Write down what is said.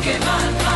Pokémon.